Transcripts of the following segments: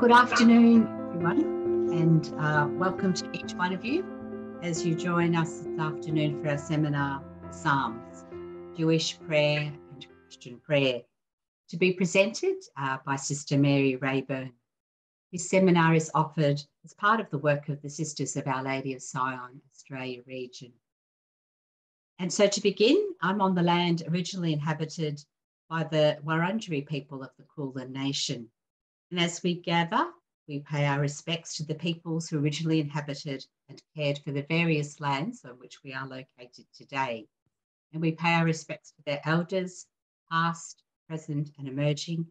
Good afternoon, everyone, and uh, welcome to each one of you as you join us this afternoon for our seminar, Psalms, Jewish Prayer and Christian Prayer, to be presented uh, by Sister Mary Reaburn. This seminar is offered as part of the work of the Sisters of Our Lady of Sion, Australia region. And so to begin, I'm on the land originally inhabited by the Wurundjeri people of the Kulin Nation and as we gather, we pay our respects to the peoples who originally inhabited and cared for the various lands on which we are located today. And we pay our respects to their elders, past, present, and emerging,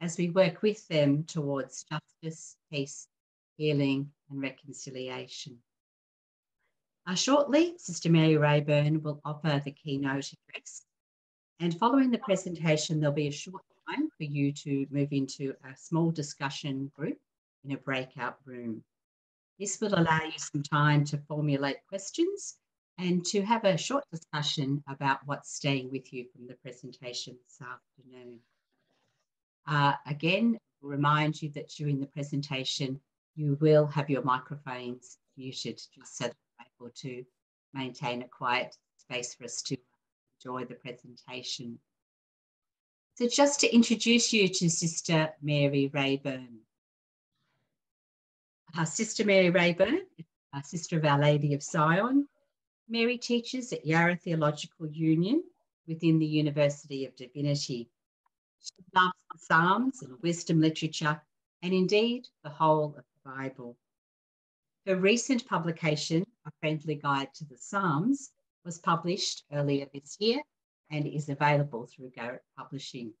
as we work with them towards justice, peace, healing, and reconciliation. Uh, shortly, Sister Mary Reaburn will offer the keynote address. And following the presentation, there'll be a short for you to move into a small discussion group in a breakout room. This will allow you some time to formulate questions and to have a short discussion about what's staying with you from the presentation this afternoon. Uh, again, remind you that during the presentation, you will have your microphones muted just so that we're able to maintain a quiet space for us to enjoy the presentation. So just to introduce you to Sister Mary Reaburn. Our Sister Mary Reaburn, a Sister of Our Lady of Sion. Mary teaches at Yarra Theological Union within the University of Divinity. She loves the Psalms and wisdom literature, and indeed the whole of the Bible. Her recent publication, A Friendly Guide to the Psalms, was published earlier this year and is available through Garratt Publishing.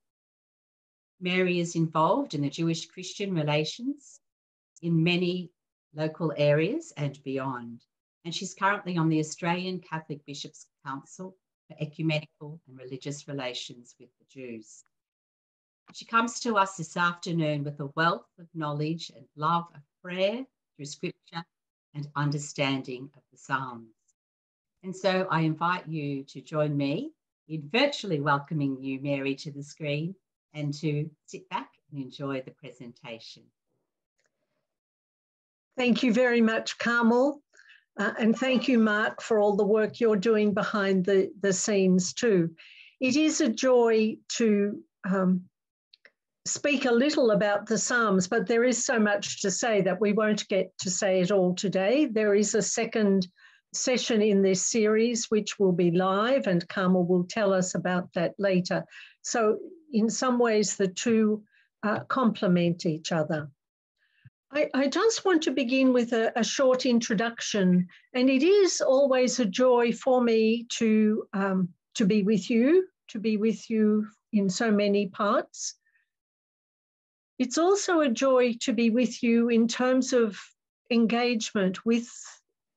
Mary is involved in the Jewish Christian relations in many local areas and beyond. And she's currently on the Australian Catholic Bishops' Council for Ecumenical and Religious Relations with the Jews. She comes to us this afternoon with a wealth of knowledge and love of prayer through scripture and understanding of the Psalms. And so I invite you to join me in virtually welcoming you, Mary, to the screen and to sit back and enjoy the presentation. Thank you very much, Carmel. Uh, and thank you, Mark, for all the work you're doing behind the, the scenes too. It is a joy to um, speak a little about the Psalms, but there is so much to say that we won't get to say it all today. There is a second session in this series, which will be live, and Carmel will tell us about that later. So, in some ways, the two uh, complement each other. I, I, just want to begin with a, a, short introduction, and it is always a joy for me to um, to be with you, to be with you in so many parts. It's also a joy to be with you in terms of engagement with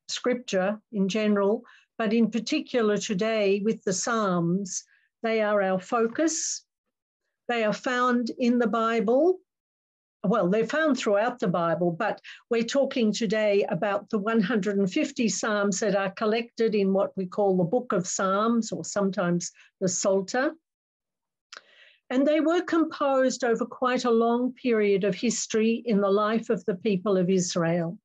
scripture in general, but in particular today with the Psalms. They are our focus. They are found in the Bible. Well, they're found throughout the Bible, but we're talking today about the 150 Psalms that are collected in what we call the Book of Psalms, or sometimes the Psalter. And they were composed over quite a long period of history in the life of the people of Israel.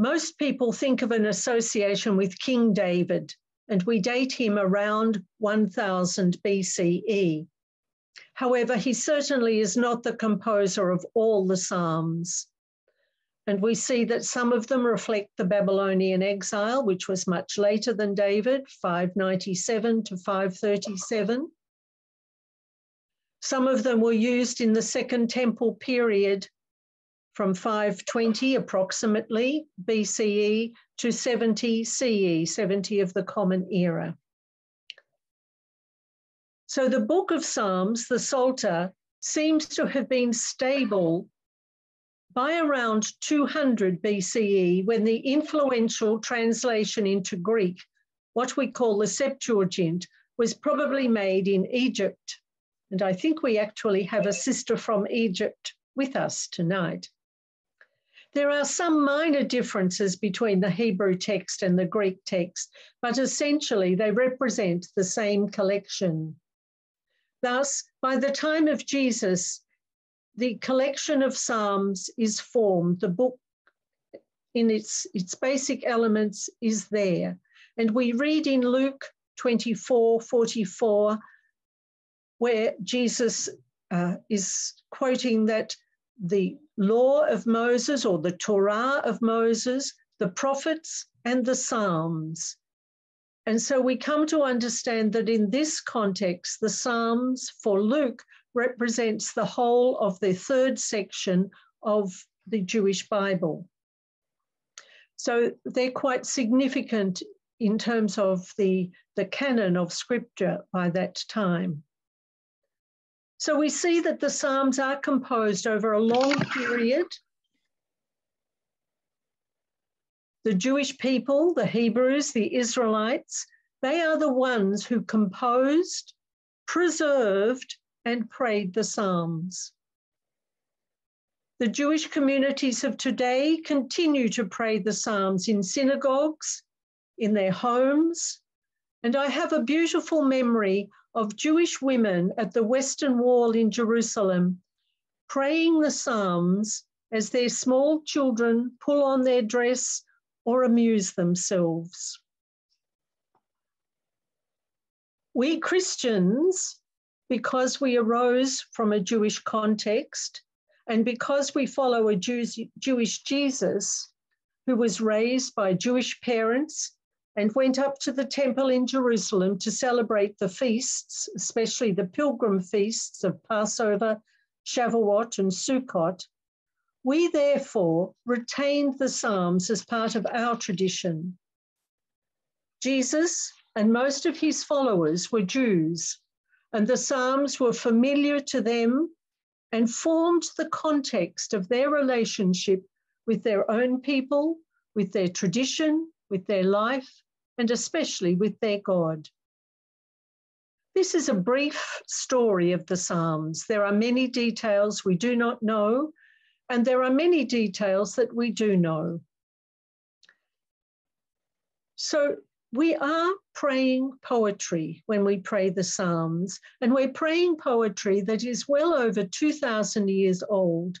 Most people think of an association with King David, and we date him around 1000 BCE. However, he certainly is not the composer of all the Psalms. And we see that some of them reflect the Babylonian exile, which was much later than David, 597 to 537. Some of them were used in the Second Temple period from 520 approximately BCE to 70 CE, 70 of the Common Era. So the Book of Psalms, the Psalter, seems to have been stable by around 200 BCE when the influential translation into Greek, what we call the Septuagint, was probably made in Egypt. And I think we actually have a sister from Egypt with us tonight. There are some minor differences between the Hebrew text and the Greek text, but essentially they represent the same collection. Thus, by the time of Jesus, the collection of Psalms is formed. The book, in its, its basic elements, is there. And we read in Luke 24 44, where Jesus uh, is quoting that the law of Moses or the Torah of Moses, the prophets, and the Psalms. And so we come to understand that in this context, the Psalms for Luke represents the whole of the third section of the Jewish Bible. So they're quite significant in terms of the, the canon of scripture by that time. So we see that the Psalms are composed over a long period. The Jewish people, the Hebrews, the Israelites, they are the ones who composed, preserved, and prayed the Psalms. The Jewish communities of today continue to pray the Psalms in synagogues, in their homes. And I have a beautiful memory of Jewish women at the Western Wall in Jerusalem praying the Psalms as their small children pull on their dress or amuse themselves. We Christians, because we arose from a Jewish context and because we follow a Jewish Jesus who was raised by Jewish parents and went up to the temple in Jerusalem to celebrate the feasts, especially the pilgrim feasts of Passover, Shavuot, and Sukkot, we therefore retained the Psalms as part of our tradition. Jesus and most of his followers were Jews, and the Psalms were familiar to them and formed the context of their relationship with their own people, with their tradition, with their life, and especially with their God. This is a brief story of the Psalms. There are many details we do not know, and there are many details that we do know. So we are praying poetry when we pray the Psalms, and we're praying poetry that is well over 2,000 years old.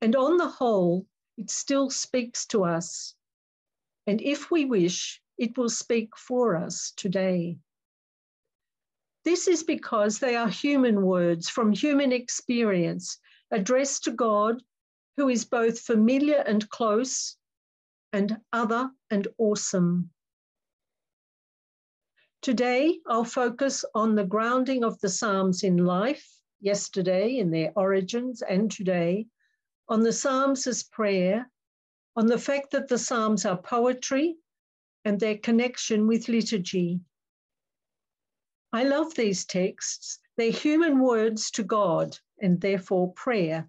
And on the whole, it still speaks to us. And if we wish, it will speak for us today. This is because they are human words from human experience addressed to God, who is both familiar and close, and other and awesome. Today, I'll focus on the grounding of the Psalms in life, yesterday in their origins, and today, on the Psalms as prayer, on the fact that the Psalms are poetry, and their connection with liturgy. I love these texts. They're human words to God and therefore prayer.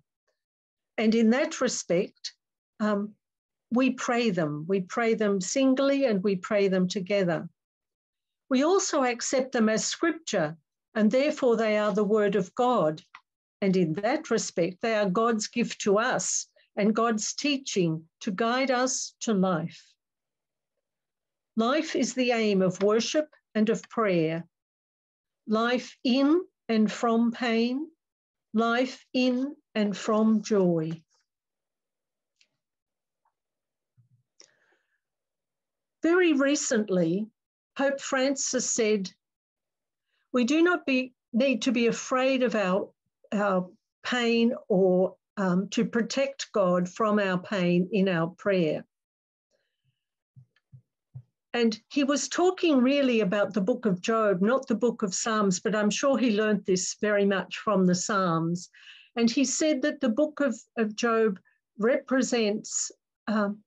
And in that respect, um, we pray them. We pray them singly and we pray them together. We also accept them as scripture, and therefore they are the word of God. And in that respect, they are God's gift to us and God's teaching to guide us to life. Life is the aim of worship and of prayer. Life in and from pain, life in and from joy. Very recently, Pope Francis said, We do not be, need to be afraid of our, our pain or um, to protect God from our pain in our prayer. And he was talking really about the book of Job, not the book of Psalms, but I'm sure he learned this very much from the Psalms. And he said that the book of, of Job represents um,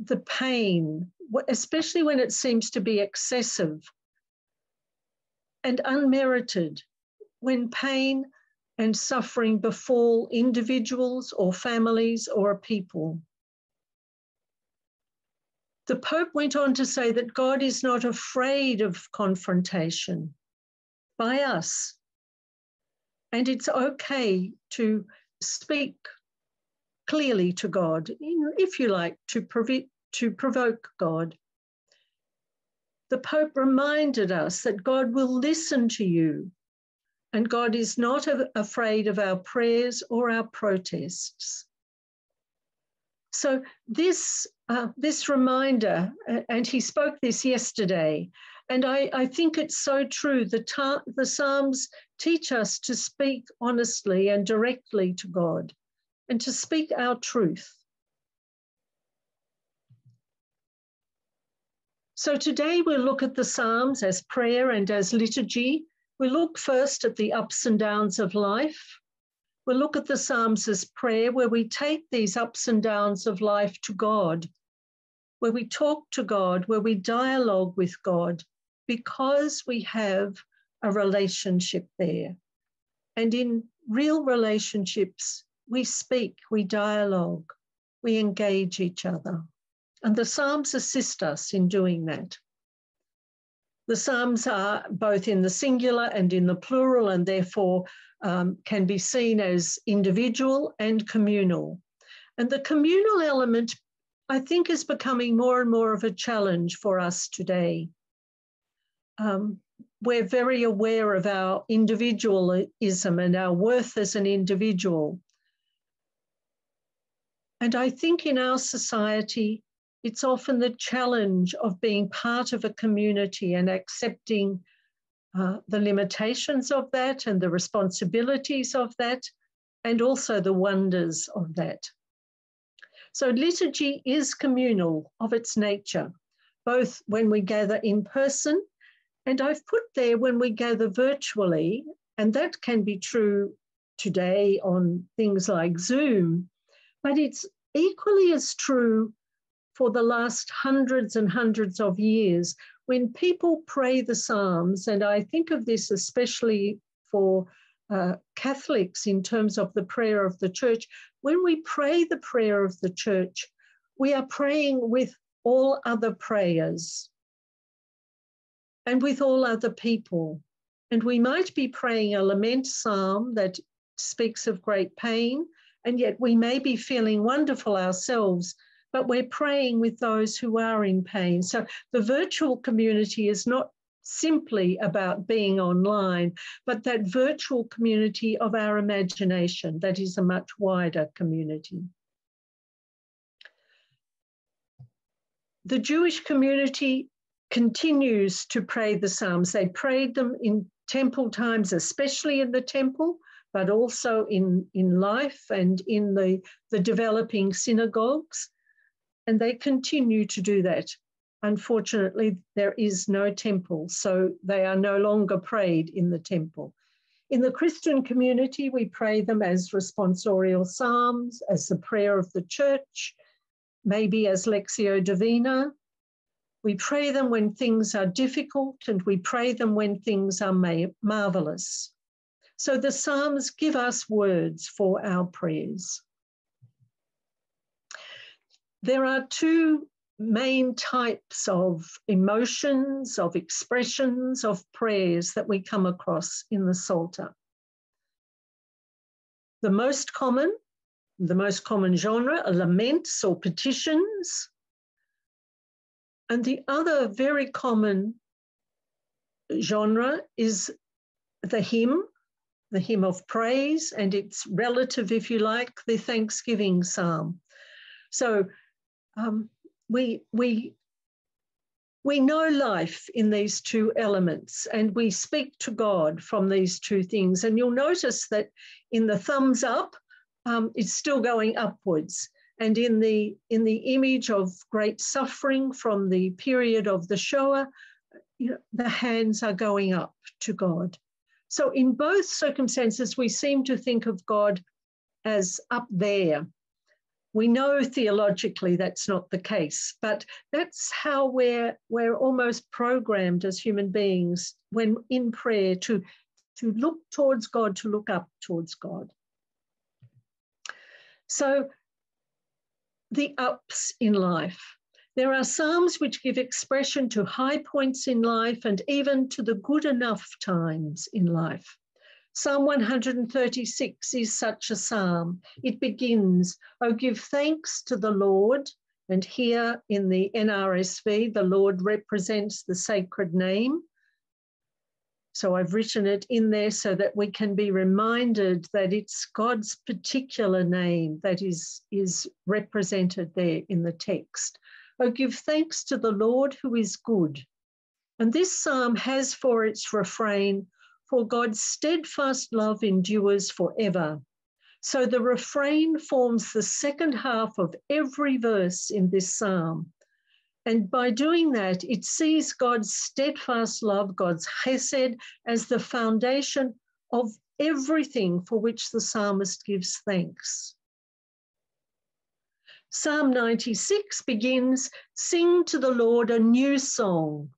the pain, especially when it seems to be excessive and unmerited, when pain and suffering befall individuals or families or a people. The Pope went on to say that God is not afraid of confrontation by us. And it's okay to speak clearly to God, if you like, to, to provoke God. The Pope reminded us that God will listen to you And God is not afraid of our prayers or our protests. So this uh, this reminder, and he spoke this yesterday, and I, I think it's so true. The, ta- the Psalms teach us to speak honestly and directly to God and to speak our truth. So today we'll look at the Psalms as prayer and as liturgy. We look first at the ups and downs of life. We'll look at the Psalms as prayer, where we take these ups and downs of life to God, where we talk to God, where we dialogue with God, because we have a relationship there. And in real relationships, we speak, we dialogue, we engage each other. And the Psalms assist us in doing that. The Psalms are both in the singular and in the plural, and therefore um, can be seen as individual and communal. And the communal element, I think, is becoming more and more of a challenge for us today. Um, we're very aware of our individualism and our worth as an individual. And I think in our society, it's often the challenge of being part of a community and accepting uh, the limitations of that and the responsibilities of that, and also the wonders of that. So, liturgy is communal of its nature, both when we gather in person, and I've put there when we gather virtually, and that can be true today on things like Zoom, but it's equally as true for the last hundreds and hundreds of years when people pray the Psalms, and I think of this especially for uh, Catholics in terms of the prayer of the church, when we pray the prayer of the church, we are praying with all other prayers and with all other people. And we might be praying a lament psalm that speaks of great pain, and yet we may be feeling wonderful ourselves but we're praying with those who are in pain. So the virtual community is not simply about being online, but that virtual community of our imagination that is a much wider community. The Jewish community continues to pray the Psalms. They prayed them in temple times, especially in the temple, but also in, in life and in the, the developing synagogues and they continue to do that. Unfortunately, there is no temple, so they are no longer prayed in the temple. In the Christian community, we pray them as responsorial psalms, as the prayer of the church, maybe as Lectio Divina. We pray them when things are difficult and we pray them when things are marvelous. So the Psalms give us words for our prayers. There are two main types of emotions, of expressions, of prayers that we come across in the Psalter. The most common, the most common genre are laments or petitions. And the other very common genre is the hymn, the hymn of praise, and it's relative, if you like, the thanksgiving psalm. So um, we we we know life in these two elements and we speak to God from these two things. And you'll notice that in the thumbs up, um, it's still going upwards. And in the in the image of great suffering from the period of the Shoah, you know, the hands are going up to God. So in both circumstances, we seem to think of God as up there, we know theologically that's not the case, but that's how we're, we're almost programmed as human beings when in prayer to, to look towards God, to look up towards God. So, the ups in life. There are Psalms which give expression to high points in life and even to the good enough times in life. Psalm 136 is such a psalm. It begins, Oh, give thanks to the Lord. And here in the NRSV, the Lord represents the sacred name. So I've written it in there so that we can be reminded that it's God's particular name that is, is represented there in the text. Oh, give thanks to the Lord who is good. And this psalm has for its refrain, For God's steadfast love endures forever. So the refrain forms the second half of every verse in this psalm. And by doing that, it sees God's steadfast love, God's chesed, as the foundation of everything for which the psalmist gives thanks. Psalm 96 begins Sing to the Lord a new song.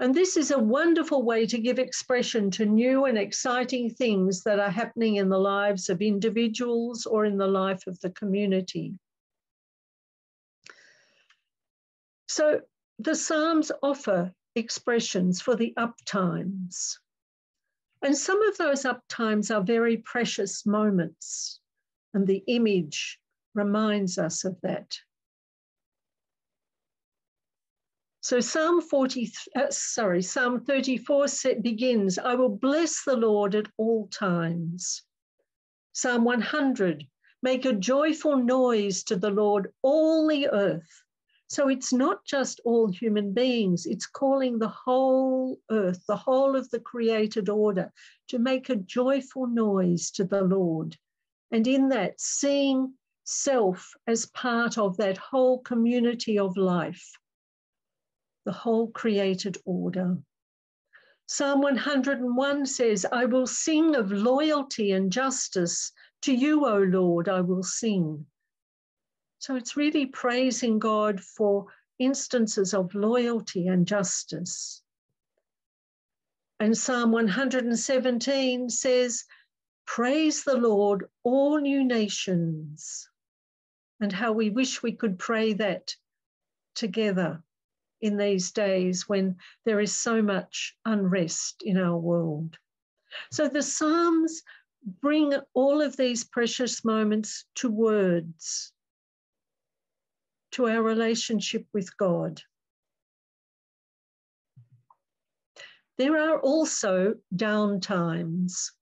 And this is a wonderful way to give expression to new and exciting things that are happening in the lives of individuals or in the life of the community. So the Psalms offer expressions for the up times. And some of those up times are very precious moments. And the image reminds us of that. So Psalm 40, uh, sorry, Psalm 34 begins, I will bless the Lord at all times. Psalm 100, make a joyful noise to the Lord, all the earth. So it's not just all human beings, it's calling the whole earth, the whole of the created order, to make a joyful noise to the Lord. And in that, seeing self as part of that whole community of life, the whole created order. Psalm 101 says, I will sing of loyalty and justice. To you, O Lord, I will sing. So it's really praising God for instances of loyalty and justice. And Psalm 117 says, Praise the Lord, all new nations. And how we wish we could pray that together in these days when there is so much unrest in our world. So the Psalms bring all of these precious moments to words to our relationship with God. There are also down times,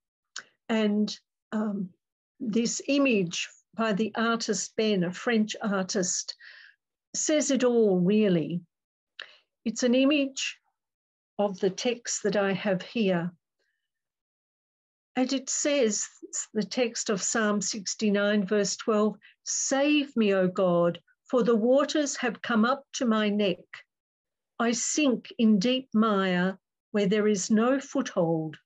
and um, this image by the artist Ben, a French artist, says it all really. It's an image of the text that I have here. And it says, the text of Psalm 69, verse 12 Save me, O God, for the waters have come up to my neck. I sink in deep mire where there is no foothold.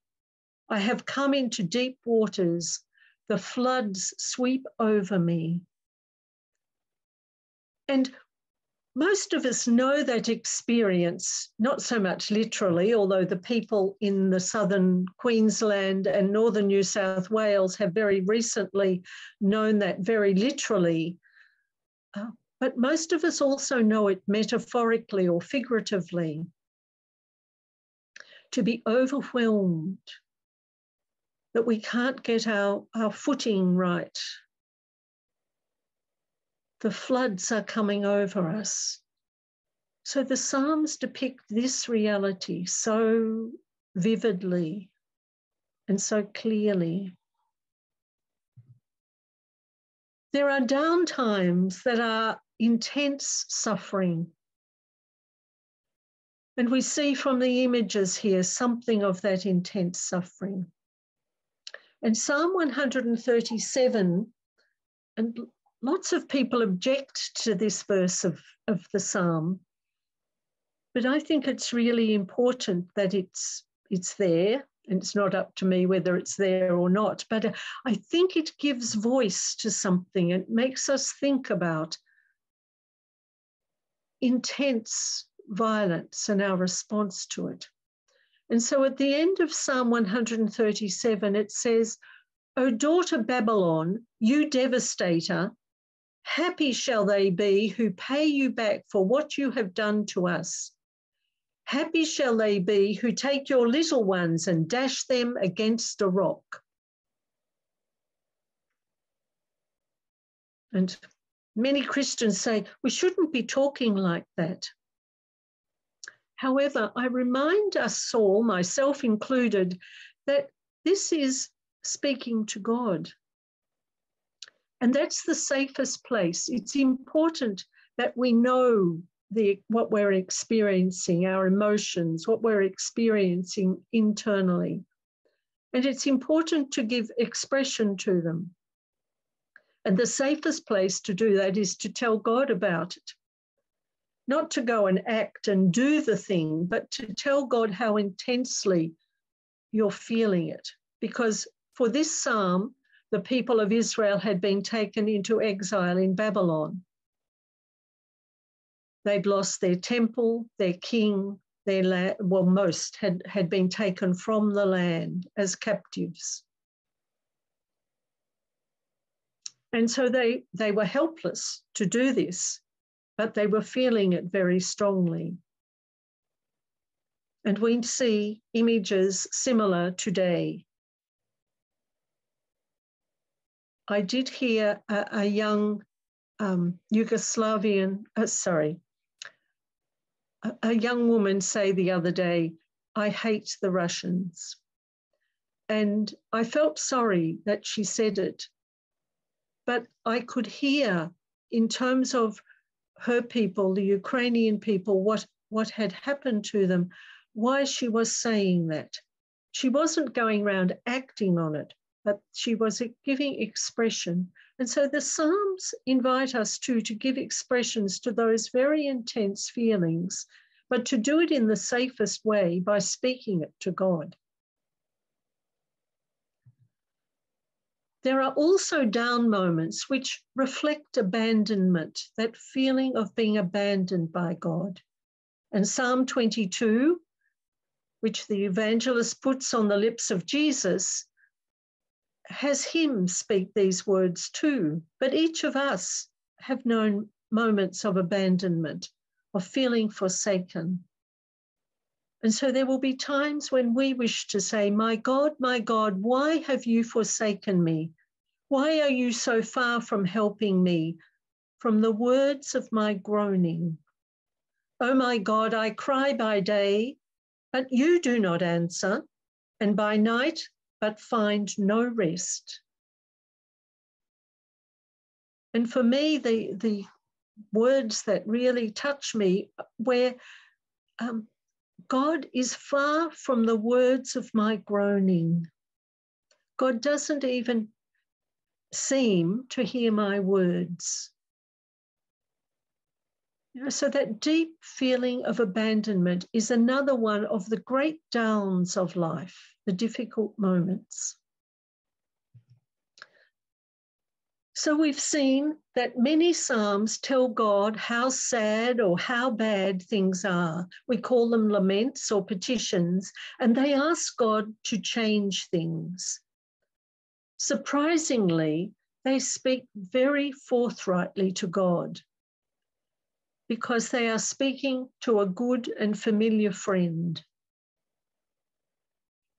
I have come into deep waters. The floods sweep over me. And most of us know that experience, not so much literally, although the people in the southern Queensland and northern New South Wales have very recently known that very literally. Uh, but most of us also know it metaphorically or figuratively. To be overwhelmed, that we can't get our, our footing right. The floods are coming over us. So the Psalms depict this reality so vividly and so clearly. There are down times that are intense suffering. And we see from the images here something of that intense suffering. And Psalm 137, and lots of people object to this verse of, of the psalm, but I think it's really important that it's, it's there and it's not up to me whether it's there or not, but uh, I think it gives voice to something. It makes us think about intense violence and our response to it. And so at the end of Psalm 137, it says, O daughter Babylon, you devastator, happy shall they be who pay you back for what you have done to us. Happy shall they be who take your little ones and dash them against a rock. And Many Christians say we shouldn't be talking like that. However, I remind us all, myself included, that this is speaking to God. And that's the safest place. It's important that we know the, what we're experiencing, our emotions, what we're experiencing internally. And it's important to give expression to them. And the safest place to do that is to tell God about it. Not to go and act and do the thing, but to tell God how intensely you're feeling it. Because for this psalm, the people of Israel had been taken into exile in Babylon. They'd lost their temple, their king, their land, well, most had, had been taken from the land as captives. And so they, they were helpless to do this, but they were feeling it very strongly. And we see images similar today. I did hear a, a young um, Yugoslavian, uh, sorry, a, a young woman say the other day, I hate the Russians. And I felt sorry that she said it but I could hear in terms of her people, the Ukrainian people, what, what had happened to them, why she was saying that. She wasn't going around acting on it, but she was giving expression. And so the Psalms invite us too to give expressions to those very intense feelings, but to do it in the safest way by speaking it to God. There are also down moments which reflect abandonment, that feeling of being abandoned by God. And Psalm 22, which the evangelist puts on the lips of Jesus, has him speak these words too. But each of us have known moments of abandonment, of feeling forsaken. And so there will be times when we wish to say, My God, my God, why have you forsaken me? Why are you so far from helping me? From the words of my groaning. Oh my God, I cry by day, but you do not answer, and by night, but find no rest. And for me, the, the words that really touch me, where um, God is far from the words of my groaning. God doesn't even seem to hear my words. You know, so that deep feeling of abandonment is another one of the great downs of life, the difficult moments. So we've seen that many Psalms tell God how sad or how bad things are. We call them laments or petitions, and they ask God to change things. Surprisingly, they speak very forthrightly to God because they are speaking to a good and familiar friend.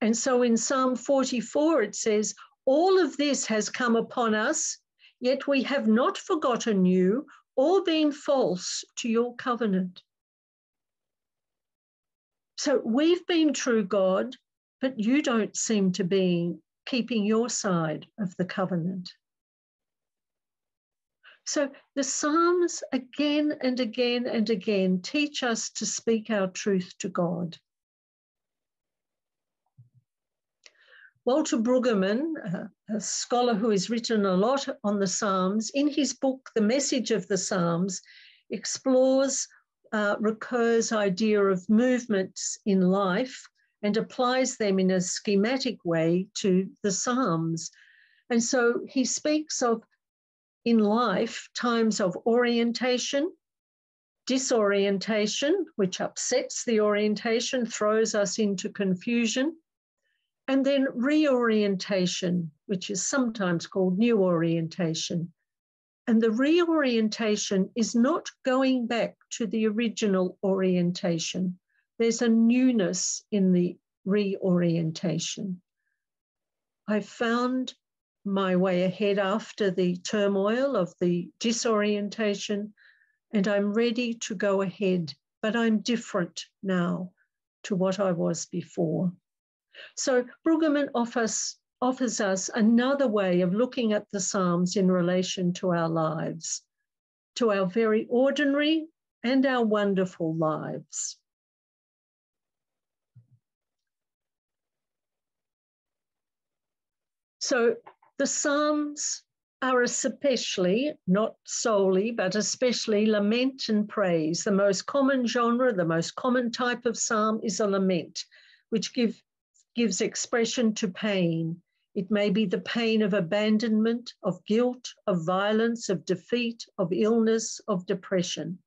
And so in Psalm 44, it says, All of this has come upon us Yet we have not forgotten you or been false to your covenant. So we've been true, God, but you don't seem to be keeping your side of the covenant. So the Psalms again and again and again teach us to speak our truth to God. Walter Brueggemann, a scholar who has written a lot on the Psalms, in his book, The Message of the Psalms, explores uh, Ricoeur's idea of movements in life and applies them in a schematic way to the Psalms. And so he speaks of in life times of orientation, disorientation, which upsets the orientation, throws us into confusion, and then reorientation, which is sometimes called new orientation. And the reorientation is not going back to the original orientation. There's a newness in the reorientation. I found my way ahead after the turmoil of the disorientation, and I'm ready to go ahead but I'm different now to what I was before. So Brueggemann offers, offers us another way of looking at the Psalms in relation to our lives, to our very ordinary and our wonderful lives. So the Psalms are especially, not solely, but especially lament and praise. The most common genre, the most common type of psalm is a lament, which give, gives expression to pain. It may be the pain of abandonment, of guilt, of violence, of defeat, of illness, of depression.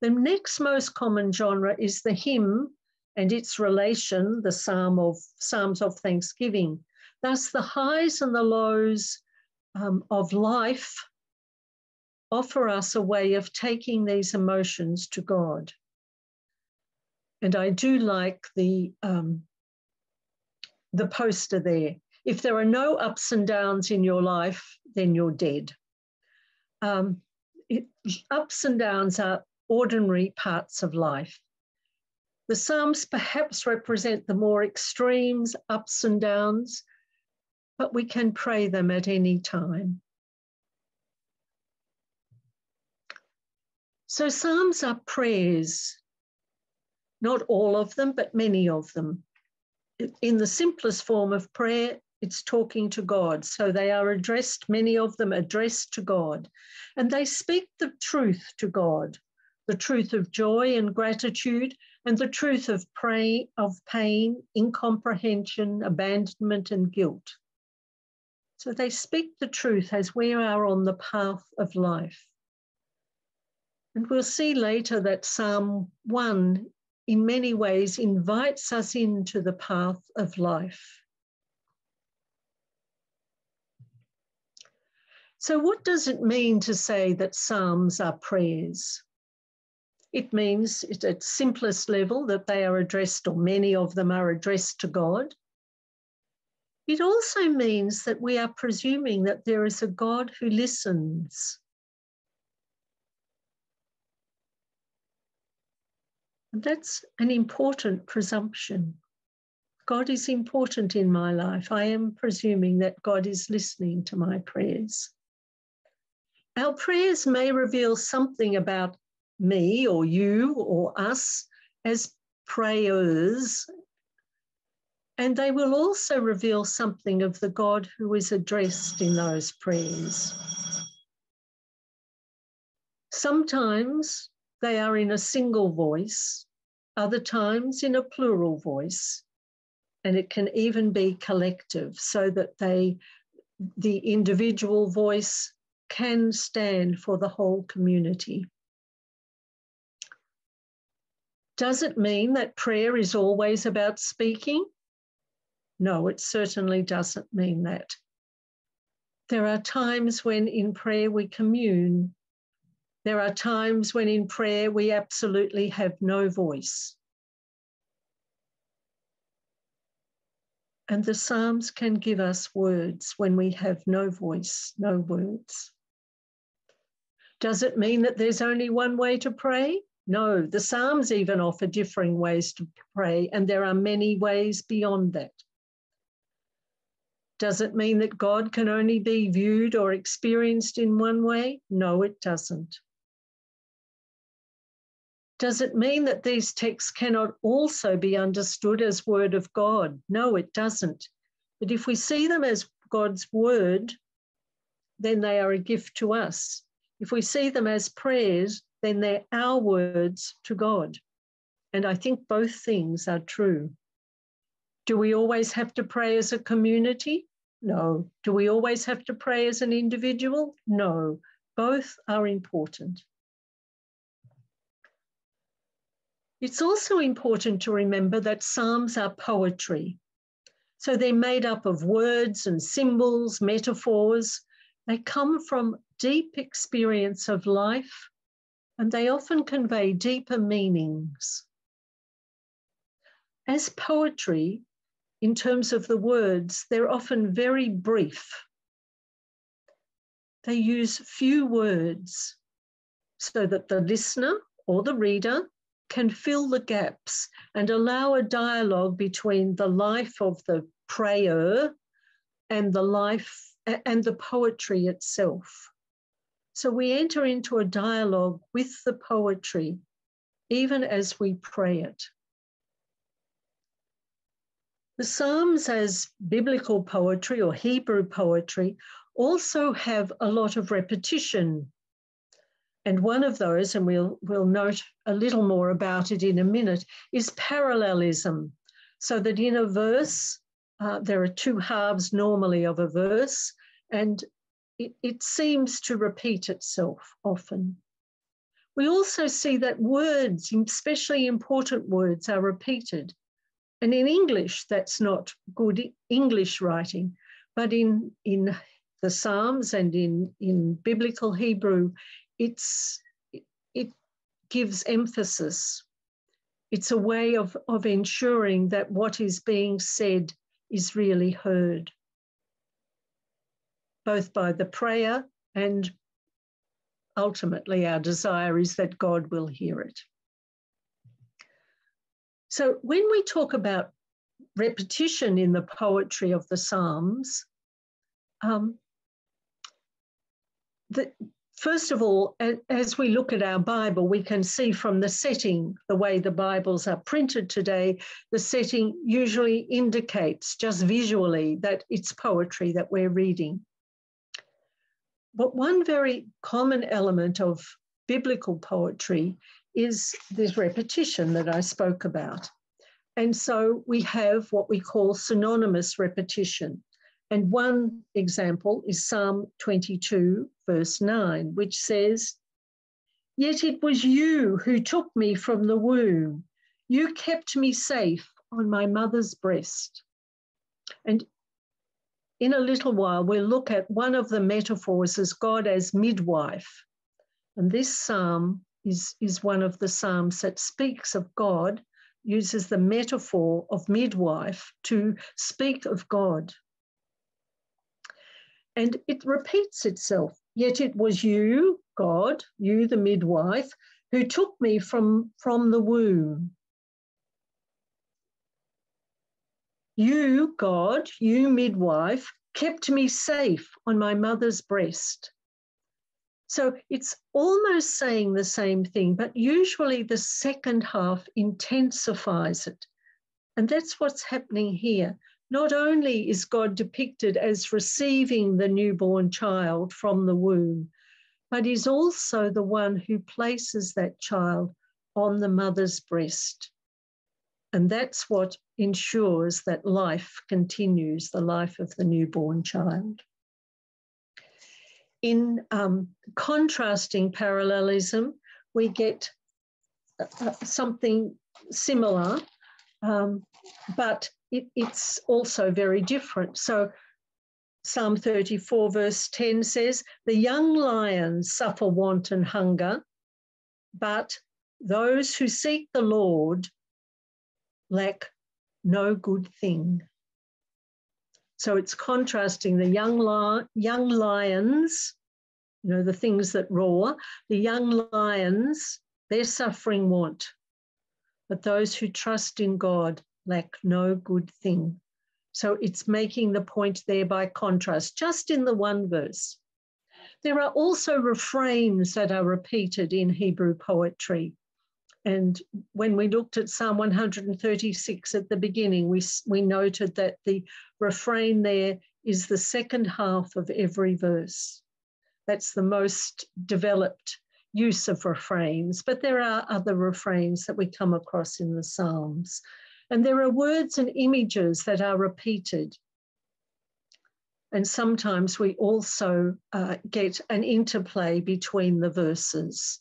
The next most common genre is the hymn and its relation, the psalm of Psalms of Thanksgiving, Thus, the highs and the lows um, of life offer us a way of taking these emotions to God. And I do like the, um, the poster there. If there are no ups and downs in your life, then you're dead. Um, it, ups and downs are ordinary parts of life. The Psalms perhaps represent the more extremes, ups and downs, but we can pray them at any time. So, Psalms are prayers, not all of them, but many of them. In the simplest form of prayer, it's talking to God. So they are addressed, many of them addressed to God. And they speak the truth to God the truth of joy and gratitude, and the truth of pray, of pain, incomprehension, abandonment, and guilt. So they speak the truth as we are on the path of life. And we'll see later that Psalm 1, in many ways, invites us into the path of life. So, what does it mean to say that Psalms are prayers? It means, at simplest level, that they are addressed, or many of them are addressed to God. It also means that we are presuming that there is a God who listens. That's an important presumption. God is important in my life. I am presuming that God is listening to my prayers. Our prayers may reveal something about me or you or us as prayers and they will also reveal something of the God who is addressed in those prayers. Sometimes they are in a single voice, other times in a plural voice, and it can even be collective so that they, the individual voice can stand for the whole community. Does it mean that prayer is always about speaking? No, it certainly doesn't mean that. There are times when in prayer we commune. There are times when in prayer we absolutely have no voice. And the Psalms can give us words when we have no voice, no words. Does it mean that there's only one way to pray? No, the Psalms even offer differing ways to pray, and there are many ways beyond that. Does it mean that God can only be viewed or experienced in one way? No, it doesn't. Does it mean that these texts cannot also be understood as word of God? No, it doesn't. But if we see them as God's word, then they are a gift to us. If we see them as prayers, then they're our words to God. And I think both things are true. Do we always have to pray as a community? No. Do we always have to pray as an individual? No. Both are important. It's also important to remember that Psalms are poetry. So they're made up of words and symbols, metaphors. They come from deep experience of life and they often convey deeper meanings. As poetry, in terms of the words, they're often very brief. They use few words so that the listener or the reader can fill the gaps and allow a dialogue between the life of the prayer and the life and the poetry itself. So we enter into a dialogue with the poetry even as we pray it. The Psalms, as biblical poetry or Hebrew poetry, also have a lot of repetition. And one of those, and we'll, we'll note a little more about it in a minute, is parallelism. So that in a verse, uh, there are two halves normally of a verse, and it, it seems to repeat itself often. We also see that words, especially important words, are repeated. And in English, that's not good English writing, but in, in the Psalms and in, in biblical Hebrew, it's, it gives emphasis. It's a way of, of ensuring that what is being said is really heard, both by the prayer and ultimately our desire is that God will hear it. So when we talk about repetition in the poetry of the Psalms, um, the, first of all, as we look at our Bible, we can see from the setting, the way the Bibles are printed today, the setting usually indicates just visually that it's poetry that we're reading. But one very common element of biblical poetry is this repetition that I spoke about. And so we have what we call synonymous repetition. And one example is Psalm 22, verse 9, which says, Yet it was you who took me from the womb. You kept me safe on my mother's breast. And in a little while, we'll look at one of the metaphors as God as midwife. And this psalm is, is one of the psalms that speaks of God, uses the metaphor of midwife to speak of God. And it repeats itself. Yet it was you, God, you, the midwife, who took me from, from the womb. You, God, you midwife, kept me safe on my mother's breast. So it's almost saying the same thing, but usually the second half intensifies it. And that's what's happening here. Not only is God depicted as receiving the newborn child from the womb, but he's also the one who places that child on the mother's breast. And that's what ensures that life continues, the life of the newborn child. In um, contrasting parallelism, we get uh, something similar, um, but it, it's also very different. So Psalm 34, verse 10 says, The young lions suffer want and hunger, but those who seek the Lord lack no good thing. So it's contrasting the young, li- young lions, you know, the things that roar, the young lions, their suffering want. But those who trust in God lack no good thing. So it's making the point there by contrast, just in the one verse. There are also refrains that are repeated in Hebrew poetry. And when we looked at Psalm 136 at the beginning, we, we noted that the refrain there is the second half of every verse. That's the most developed use of refrains, but there are other refrains that we come across in the Psalms. And there are words and images that are repeated. And sometimes we also uh, get an interplay between the verses.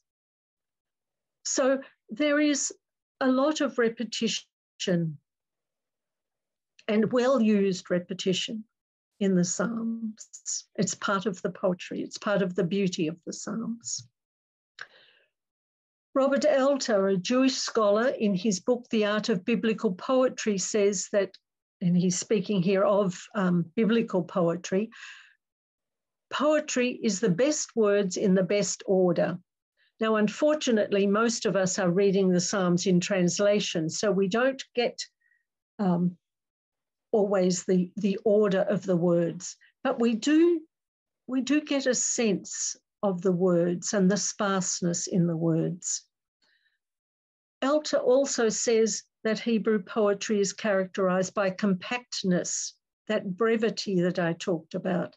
So there is a lot of repetition and well used repetition in the Psalms. It's part of the poetry, it's part of the beauty of the Psalms. Robert Alter, a Jewish scholar, in his book, The Art of Biblical Poetry, says that, and he's speaking here of um, biblical poetry, poetry is the best words in the best order. Now, unfortunately, most of us are reading the Psalms in translation, so we don't get um, always the, the order of the words, but we do, we do get a sense of the words and the sparseness in the words. Alter also says that Hebrew poetry is characterized by compactness, that brevity that I talked about.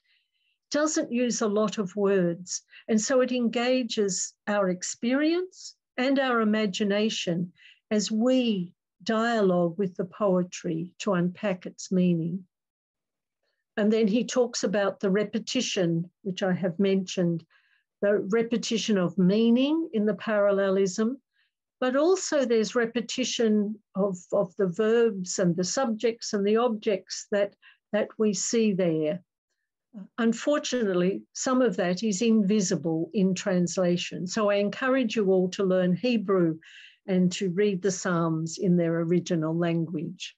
Doesn't use a lot of words, and so it engages our experience and our imagination as we dialogue with the poetry to unpack its meaning. And then he talks about the repetition, which I have mentioned, the repetition of meaning in the parallelism, but also there's repetition of, of the verbs and the subjects and the objects that, that we see there. Unfortunately, some of that is invisible in translation. So I encourage you all to learn Hebrew and to read the Psalms in their original language.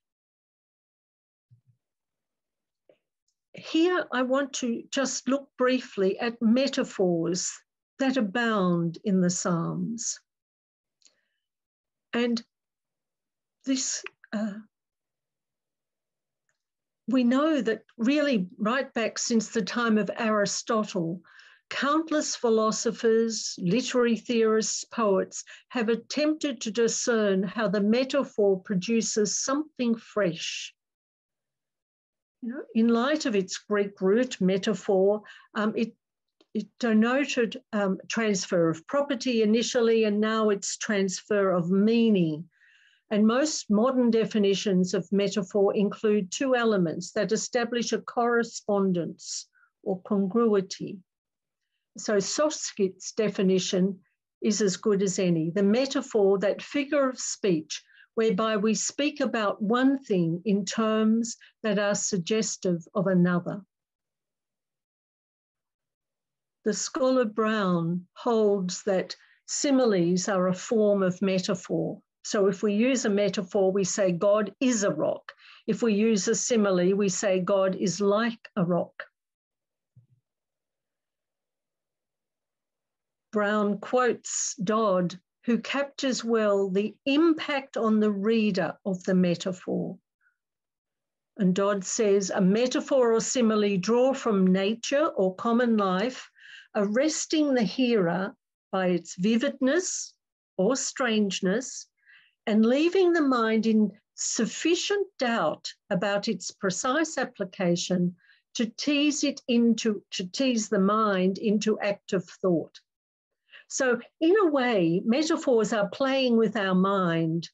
Here, I want to just look briefly at metaphors that abound in the Psalms. And this, uh, we know that really right back since the time of Aristotle, countless philosophers, literary theorists, poets have attempted to discern how the metaphor produces something fresh. In light of its Greek root, metaphor, um, it, it denoted um, transfer of property initially, and now it's transfer of meaning. And most modern definitions of metaphor include two elements that establish a correspondence or congruity so Soskice's definition is as good as any. The metaphor, that figure of speech, whereby we speak about one thing in terms that are suggestive of another. The scholar Brown holds that similes are a form of metaphor. So if we use a metaphor, we say God is a rock. If we use a simile, we say God is like a rock. Brown quotes Dodd, who captures well the impact on the reader of the metaphor. And Dodd says a metaphor or simile draw from nature or common life, arresting the hearer by its vividness or strangeness, and leaving the mind in sufficient doubt about its precise application to tease it into, to tease the mind into active thought. So, in a way, metaphors are playing with our mind,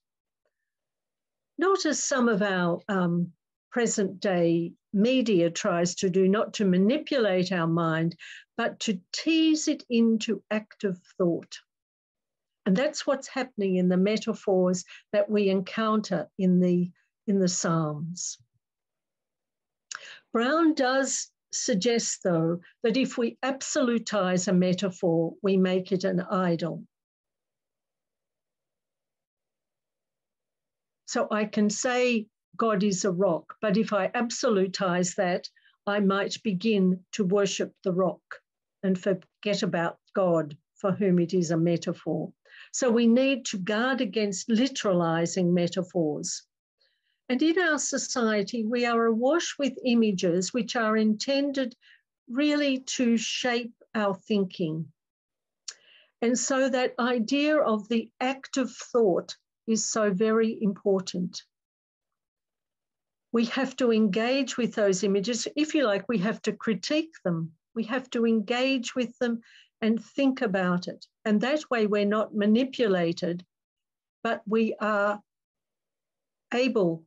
not as some of our um, present day media tries to do, not to manipulate our mind, but to tease it into active thought. And that's what's happening in the metaphors that we encounter in the, in the Psalms. Brown does suggests, though, that if we absolutize a metaphor, we make it an idol. So I can say God is a rock, but if I absolutize that, I might begin to worship the rock and forget about God for whom it is a metaphor. So we need to guard against literalizing metaphors. And in our society, we are awash with images which are intended really to shape our thinking. And so that idea of the active thought is so very important. We have to engage with those images. If you like, we have to critique them. We have to engage with them and think about it. And that way, we're not manipulated, but we are able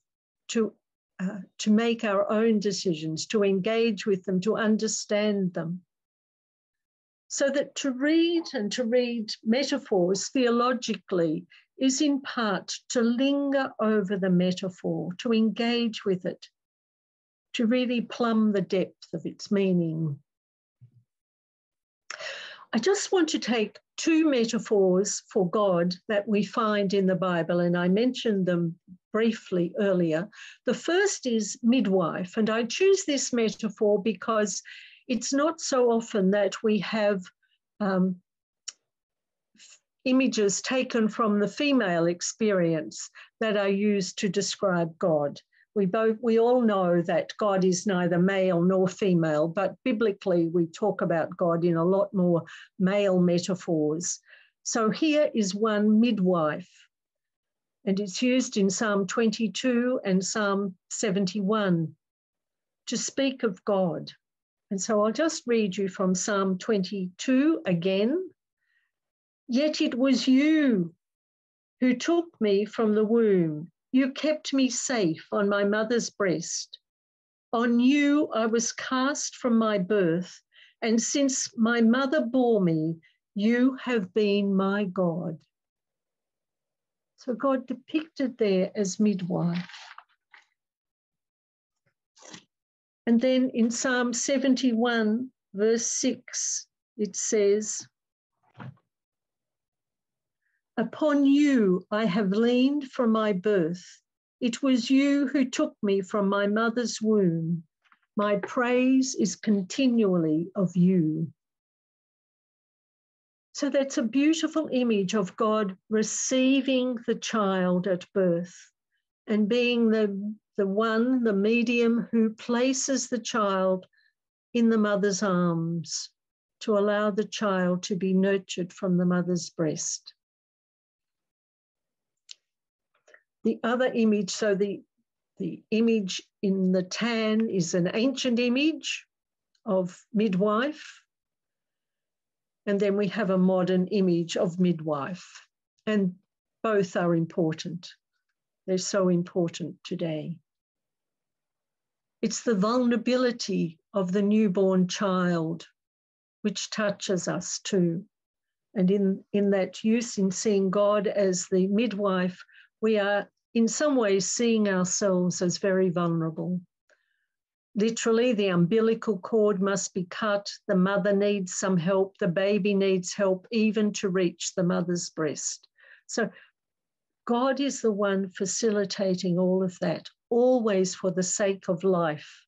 to, uh, to make our own decisions, to engage with them, to understand them. So that to read and to read metaphors theologically is in part to linger over the metaphor, to engage with it, to really plumb the depth of its meaning. I just want to take two metaphors for God that we find in the Bible, and I mentioned them briefly earlier. The first is midwife, and I choose this metaphor because it's not so often that we have um, images taken from the female experience that are used to describe God. We both we all know that God is neither male nor female, but biblically we talk about God in a lot more male metaphors. So here is one midwife, and it's used in Psalm 22 and Psalm 71 to speak of God. And so I'll just read you from Psalm 22 again. Yet it was you who took me from the womb. You kept me safe on my mother's breast. On you I was cast from my birth, and since my mother bore me, you have been my God. So God depicted there as midwife. And then in Psalm 71, verse 6, it says, Upon you I have leaned from my birth. It was you who took me from my mother's womb. My praise is continually of you. So that's a beautiful image of God receiving the child at birth and being the, the one, the medium who places the child in the mother's arms to allow the child to be nurtured from the mother's breast. The other image, so the, the image in the tan is an ancient image of midwife. And then we have a modern image of midwife. And both are important. They're so important today. It's the vulnerability of the newborn child which touches us too. And in, in that use, in seeing God as the midwife we are in some ways seeing ourselves as very vulnerable. Literally, the umbilical cord must be cut, the mother needs some help, the baby needs help, even to reach the mother's breast. So, God is the one facilitating all of that, always for the sake of life.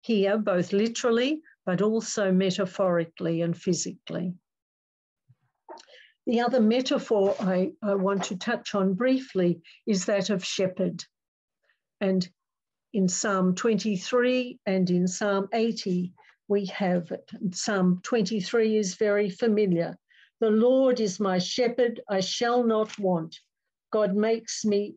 Here, both literally, but also metaphorically and physically. The other metaphor I, I want to touch on briefly is that of shepherd. And in Psalm 23 and in Psalm 80, we have it. Psalm 23 is very familiar. The Lord is my shepherd, I shall not want. God makes me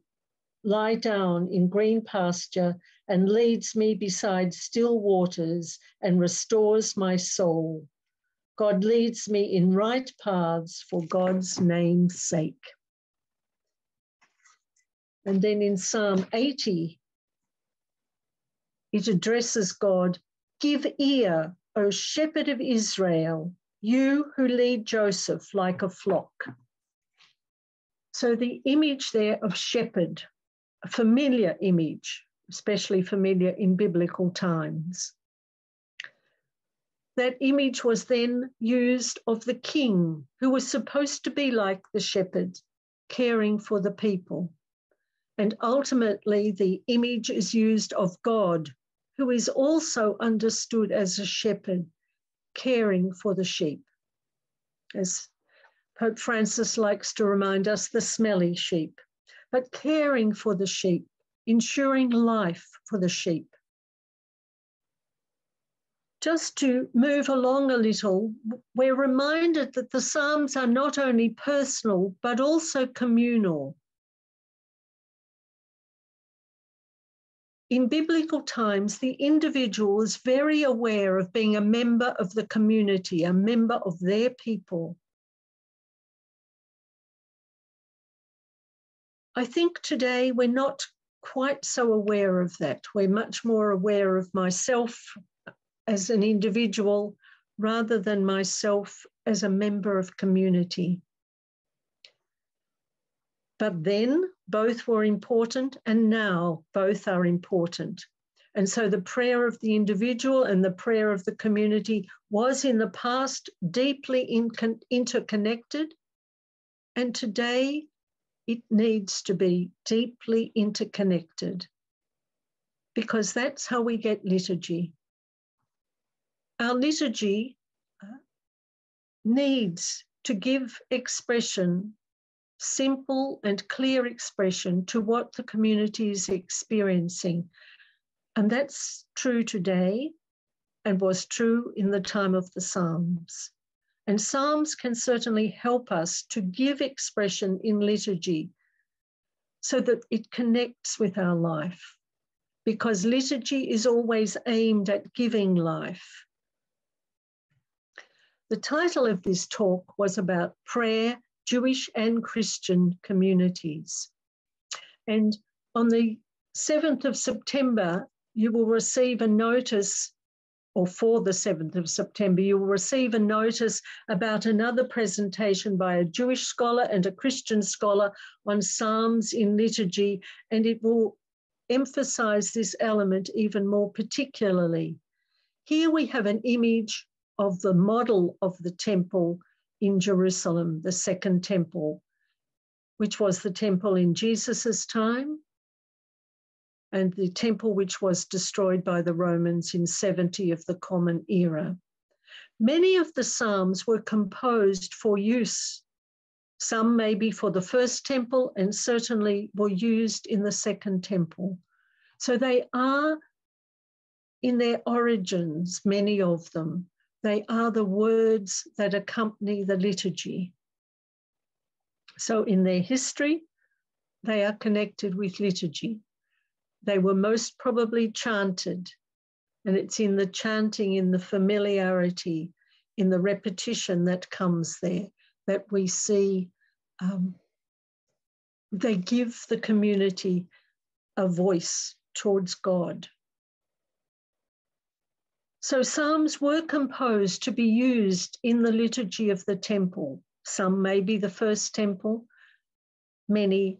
lie down in green pasture and leads me beside still waters and restores my soul. God leads me in right paths for God's name's sake. And then in Psalm 80, it addresses God Give ear, O shepherd of Israel, you who lead Joseph like a flock. So the image there of shepherd, a familiar image, especially familiar in biblical times that image was then used of the king, who was supposed to be like the shepherd, caring for the people. And ultimately, the image is used of God, who is also understood as a shepherd, caring for the sheep. As Pope Francis likes to remind us, the smelly sheep, but caring for the sheep, ensuring life for the sheep just to move along a little, we're reminded that the Psalms are not only personal, but also communal. In biblical times, the individual was very aware of being a member of the community, a member of their people. I think today we're not quite so aware of that. We're much more aware of myself, as an individual rather than myself as a member of community. But then both were important, and now both are important. And so the prayer of the individual and the prayer of the community was in the past deeply interconnected. And today it needs to be deeply interconnected because that's how we get liturgy. Our liturgy uh, needs to give expression, simple and clear expression to what the community is experiencing. And that's true today and was true in the time of the Psalms. And Psalms can certainly help us to give expression in liturgy so that it connects with our life, because liturgy is always aimed at giving life. The title of this talk was about prayer, Jewish and Christian communities. And on the 7th of September, you will receive a notice or for the 7th of September, you will receive a notice about another presentation by a Jewish scholar and a Christian scholar on Psalms in liturgy, and it will emphasize this element even more particularly. Here we have an image of the model of the temple in Jerusalem, the second temple, which was the temple in Jesus's time and the temple which was destroyed by the Romans in 70 of the Common Era. Many of the Psalms were composed for use. Some maybe for the first temple and certainly were used in the second temple. So they are, in their origins, many of them, they are the words that accompany the liturgy. So in their history, they are connected with liturgy. They were most probably chanted. And it's in the chanting, in the familiarity, in the repetition that comes there that we see um, they give the community a voice towards God. So, Psalms were composed to be used in the liturgy of the temple. Some may be the first temple, many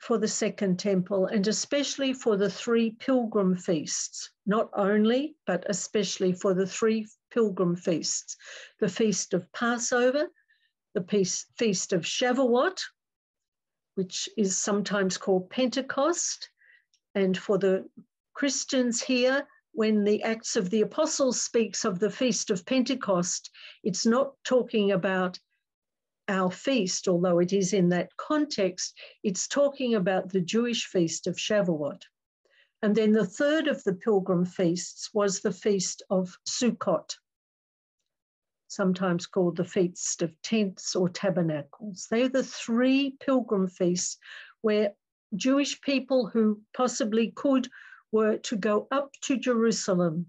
for the Second Temple and especially for the three pilgrim feasts, not only, but especially for the three pilgrim feasts. The Feast of Passover, the Feast of Shavuot, which is sometimes called Pentecost, and for the Christians here, when the Acts of the Apostles speaks of the Feast of Pentecost, it's not talking about our feast, although it is in that context, it's talking about the Jewish feast of Shavuot. And then the third of the pilgrim feasts was the feast of Sukkot, sometimes called the Feast of Tents or Tabernacles. They're the three pilgrim feasts where Jewish people who possibly could were to go up to Jerusalem.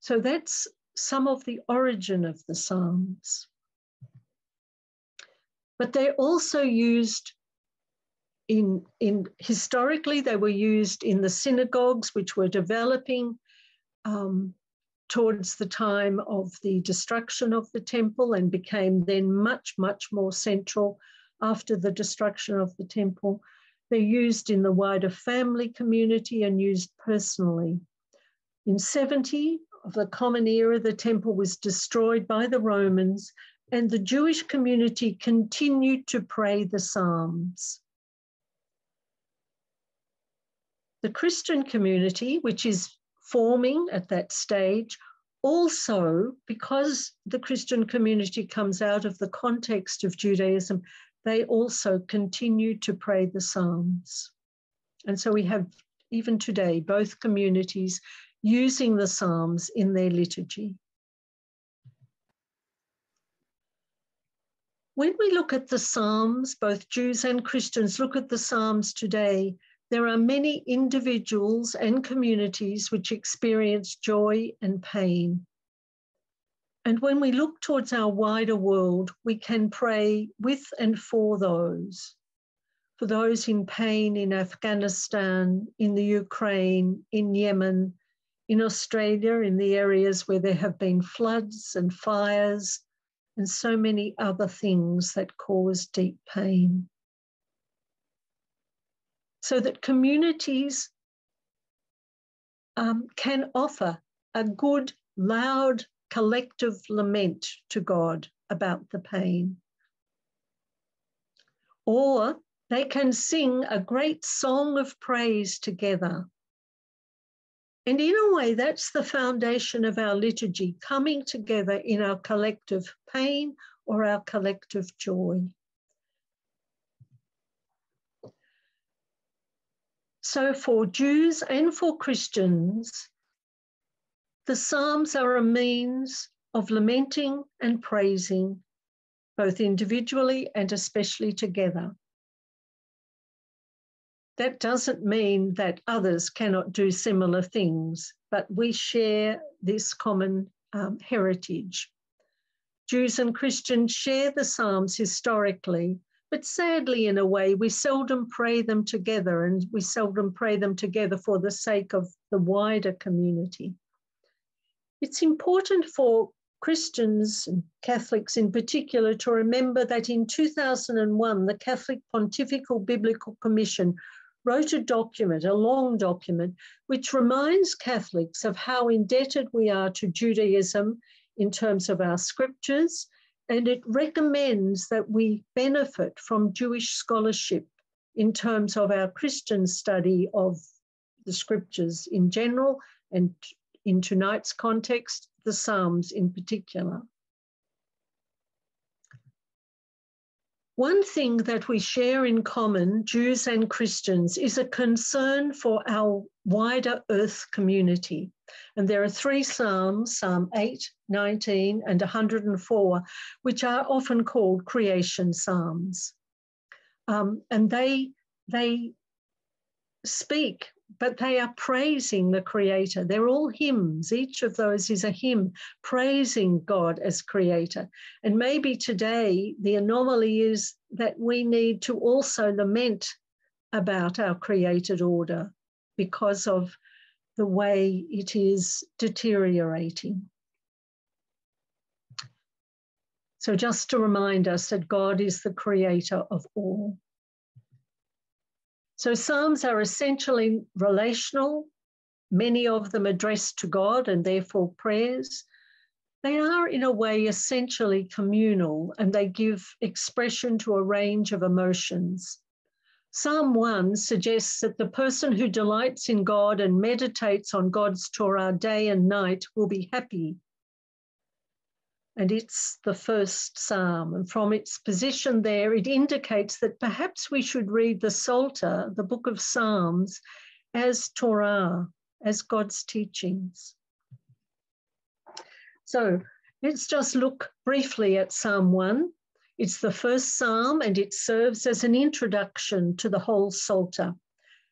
So that's some of the origin of the Psalms but they're also used in, in historically they were used in the synagogues which were developing um, towards the time of the destruction of the temple and became then much much more central after the destruction of the temple they're used in the wider family community and used personally in 70 of the common era the temple was destroyed by the romans and the Jewish community continued to pray the Psalms. The Christian community, which is forming at that stage, also, because the Christian community comes out of the context of Judaism, they also continue to pray the Psalms. And so we have, even today, both communities using the Psalms in their liturgy. When we look at the Psalms, both Jews and Christians look at the Psalms today, there are many individuals and communities which experience joy and pain. And when we look towards our wider world, we can pray with and for those. For those in pain in Afghanistan, in the Ukraine, in Yemen, in Australia, in the areas where there have been floods and fires, and so many other things that cause deep pain. So that communities um, can offer a good, loud, collective lament to God about the pain. Or they can sing a great song of praise together And in a way, that's the foundation of our liturgy, coming together in our collective pain or our collective joy. So, for Jews and for Christians, the Psalms are a means of lamenting and praising, both individually and especially together. That doesn't mean that others cannot do similar things, but we share this common um, heritage. Jews and Christians share the Psalms historically, but sadly, in a way, we seldom pray them together and we seldom pray them together for the sake of the wider community. It's important for Christians and Catholics in particular to remember that in 2001, the Catholic Pontifical Biblical Commission wrote a document, a long document, which reminds Catholics of how indebted we are to Judaism in terms of our scriptures, and it recommends that we benefit from Jewish scholarship in terms of our Christian study of the scriptures in general and in tonight's context, the Psalms in particular. One thing that we share in common, Jews and Christians, is a concern for our wider earth community. And there are three Psalms, Psalm 8, 19, and 104, which are often called creation Psalms. Um, and they, they speak but they are praising the Creator. They're all hymns. Each of those is a hymn praising God as Creator. And maybe today the anomaly is that we need to also lament about our created order because of the way it is deteriorating. So, just to remind us that God is the creator of all. So Psalms are essentially relational, many of them addressed to God and therefore prayers. They are, in a way, essentially communal and they give expression to a range of emotions. Psalm 1 suggests that the person who delights in God and meditates on God's Torah day and night will be happy and it's the first psalm. And from its position there, it indicates that perhaps we should read the Psalter, the book of Psalms, as Torah, as God's teachings. So let's just look briefly at Psalm 1. It's the first psalm and it serves as an introduction to the whole Psalter.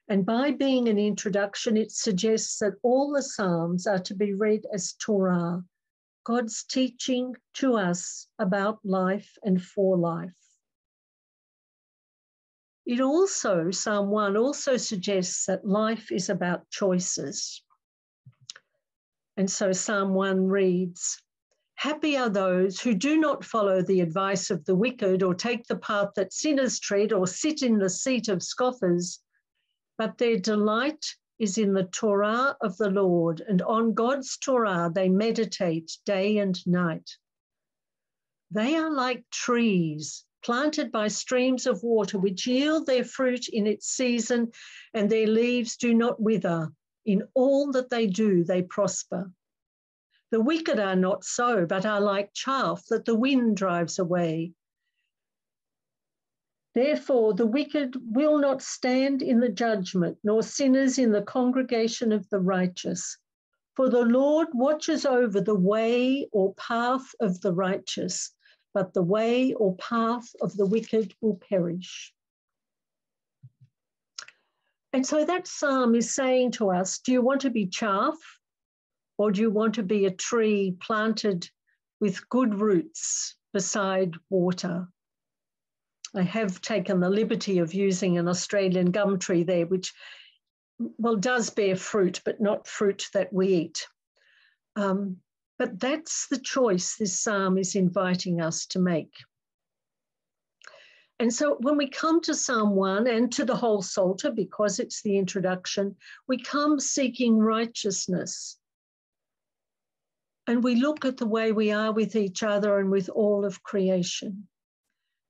And by being an introduction, it suggests that all the Psalms are to be read as Torah, God's teaching to us about life and for life. It also, Psalm 1 also suggests that life is about choices. And so Psalm 1 reads Happy are those who do not follow the advice of the wicked, or take the path that sinners tread, or sit in the seat of scoffers, but their delight is in the Torah of the Lord, and on God's Torah they meditate day and night. They are like trees planted by streams of water, which yield their fruit in its season, and their leaves do not wither. In all that they do, they prosper. The wicked are not so, but are like chaff that the wind drives away. Therefore, the wicked will not stand in the judgment, nor sinners in the congregation of the righteous. For the Lord watches over the way or path of the righteous, but the way or path of the wicked will perish. And so that psalm is saying to us do you want to be chaff, or do you want to be a tree planted with good roots beside water? I have taken the liberty of using an Australian gum tree there, which well does bear fruit, but not fruit that we eat. Um, but that's the choice this psalm is inviting us to make. And so when we come to Psalm 1 and to the whole Psalter, because it's the introduction, we come seeking righteousness. And we look at the way we are with each other and with all of creation.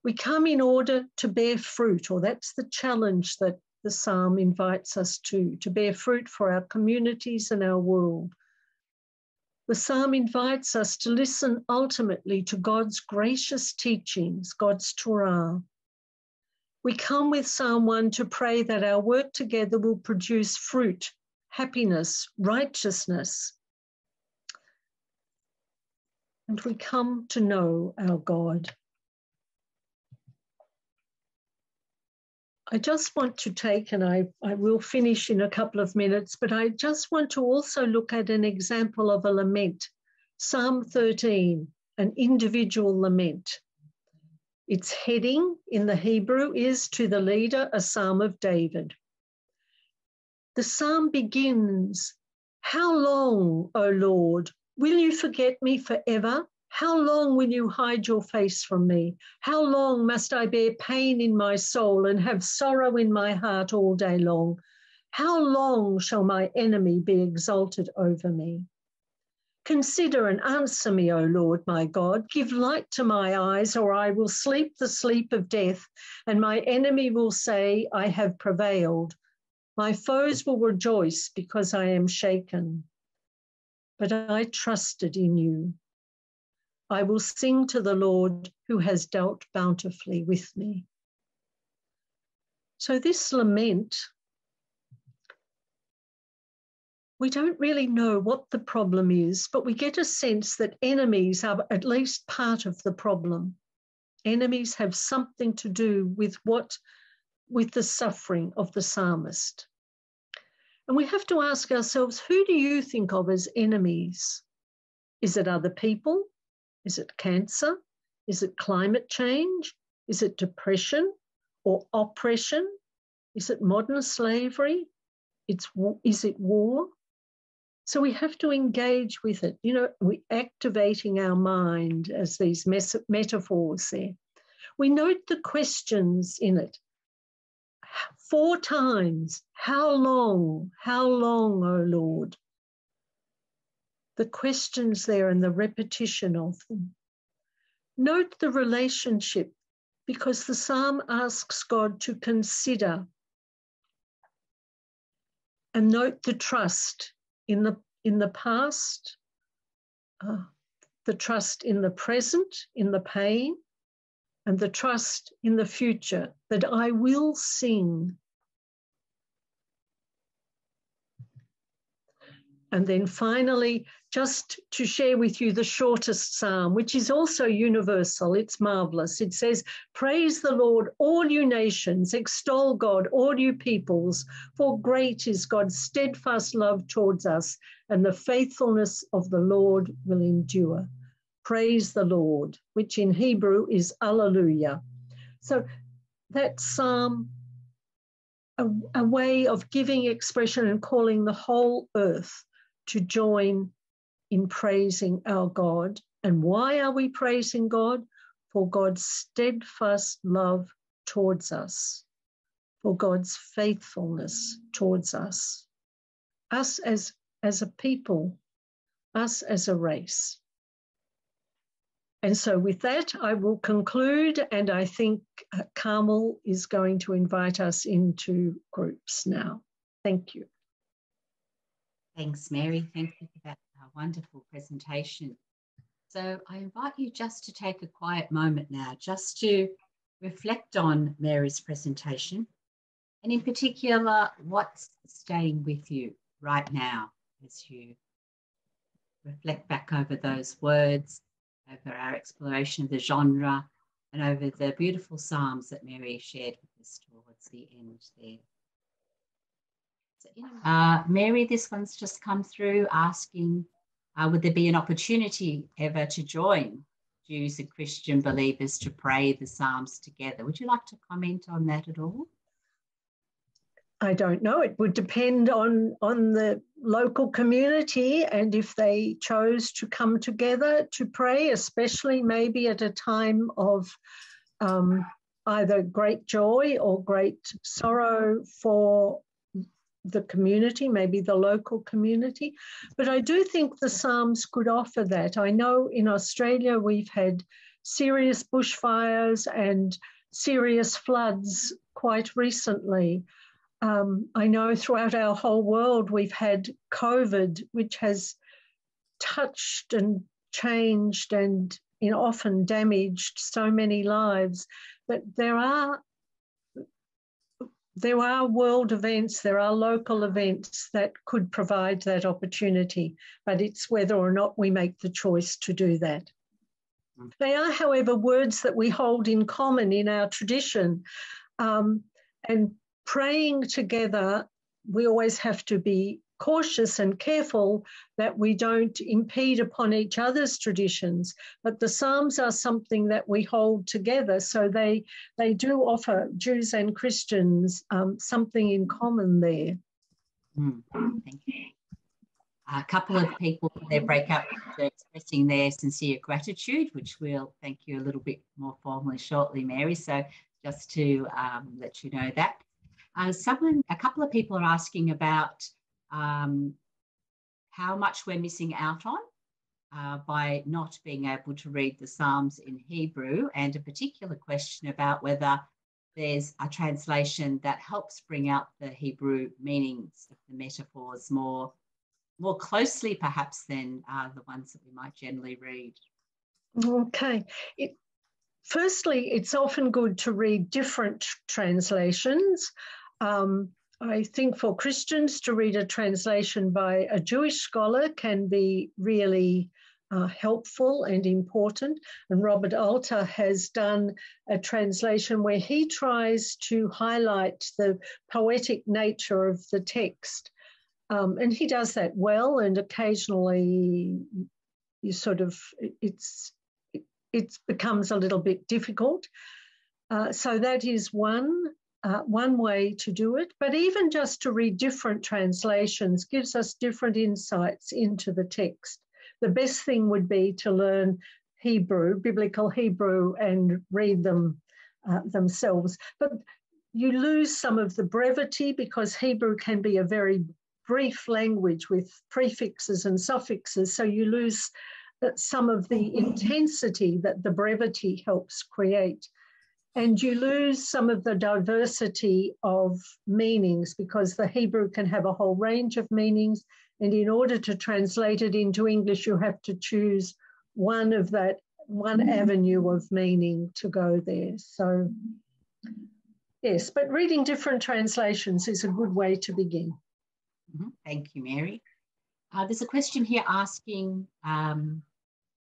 We come in order to bear fruit, or that's the challenge that the psalm invites us to, to bear fruit for our communities and our world. The psalm invites us to listen ultimately to God's gracious teachings, God's Torah. We come with Psalm 1 to pray that our work together will produce fruit, happiness, righteousness. And we come to know our God. I just want to take, and I, I will finish in a couple of minutes, but I just want to also look at an example of a lament. Psalm 13, an individual lament. Its heading in the Hebrew is To the Leader, a Psalm of David. The psalm begins How long, O Lord, will you forget me forever? How long will you hide your face from me? How long must I bear pain in my soul and have sorrow in my heart all day long? How long shall my enemy be exalted over me? Consider and answer me, O Lord my God. Give light to my eyes, or I will sleep the sleep of death, and my enemy will say, I have prevailed. My foes will rejoice because I am shaken. But I trusted in you. I will sing to the Lord who has dealt bountifully with me. So, this lament, we don't really know what the problem is, but we get a sense that enemies are at least part of the problem. Enemies have something to do with what, with the suffering of the psalmist. And we have to ask ourselves who do you think of as enemies? Is it other people? Is it cancer? Is it climate change? Is it depression or oppression? Is it modern slavery? It's, is it war? So we have to engage with it. You know, we're activating our mind as these metaphors there. We note the questions in it. Four times, how long, how long, O Lord? The questions there and the repetition of them. Note the relationship because the psalm asks God to consider and note the trust in the in the past, uh, the trust in the present, in the pain, and the trust in the future that I will sing And then finally, just to share with you the shortest psalm, which is also universal. It's marvelous. It says, Praise the Lord, all you nations, extol God, all you peoples, for great is God's steadfast love towards us, and the faithfulness of the Lord will endure. Praise the Lord, which in Hebrew is Alleluia. So that psalm, a, a way of giving expression and calling the whole earth to join in praising our God. And why are we praising God? For God's steadfast love towards us, for God's faithfulness towards us, us as, as a people, us as a race. And so, with that, I will conclude, and I think uh, Carmel is going to invite us into groups now. Thank you. Thanks, Mary. Thank you for that uh, wonderful presentation. So I invite you just to take a quiet moment now, just to reflect on Mary's presentation, and in particular, what's staying with you right now as you reflect back over those words, over our exploration of the genre, and over the beautiful psalms that Mary shared with us towards the end there. Uh, Mary, this one's just come through asking, uh, would there be an opportunity ever to join Jews and Christian believers to pray the Psalms together? Would you like to comment on that at all? I don't know. It would depend on on the local community and if they chose to come together to pray, especially maybe at a time of um, either great joy or great sorrow for the community, maybe the local community. But I do think the Psalms could offer that. I know in Australia we've had serious bushfires and serious floods quite recently. Um, I know throughout our whole world we've had COVID, which has touched and changed and you know, often damaged so many lives. But there are there are world events, there are local events that could provide that opportunity, but it's whether or not we make the choice to do that. Mm. They are, however, words that we hold in common in our tradition. Um, and praying together, we always have to be cautious and careful that we don't impede upon each other's traditions. But the Psalms are something that we hold together. So they, they do offer Jews and Christians um, something in common there. Mm, thank you. A couple of people for their breakup expressing their sincere gratitude, which we'll thank you a little bit more formally shortly, Mary. So just to um, let you know that. Uh, someone, a couple of people are asking about um, how much we're missing out on uh, by not being able to read the Psalms in Hebrew, and a particular question about whether there's a translation that helps bring out the Hebrew meanings of the metaphors more, more closely, perhaps, than uh, the ones that we might generally read. Okay. It, firstly, it's often good to read different translations. Um, I think for Christians to read a translation by a Jewish scholar can be really uh, helpful and important. And Robert Alter has done a translation where he tries to highlight the poetic nature of the text. Um, and he does that well, and occasionally you sort of, it's, it becomes a little bit difficult. Uh, so that is one uh, one way to do it, but even just to read different translations gives us different insights into the text. The best thing would be to learn Hebrew, biblical Hebrew, and read them uh, themselves. But you lose some of the brevity because Hebrew can be a very brief language with prefixes and suffixes, so you lose uh, some of the intensity that the brevity helps create and you lose some of the diversity of meanings because the Hebrew can have a whole range of meanings. And in order to translate it into English, you have to choose one of that, one mm-hmm. avenue of meaning to go there. So, yes, but reading different translations is a good way to begin. Mm-hmm. Thank you, Mary. Uh, there's a question here asking um,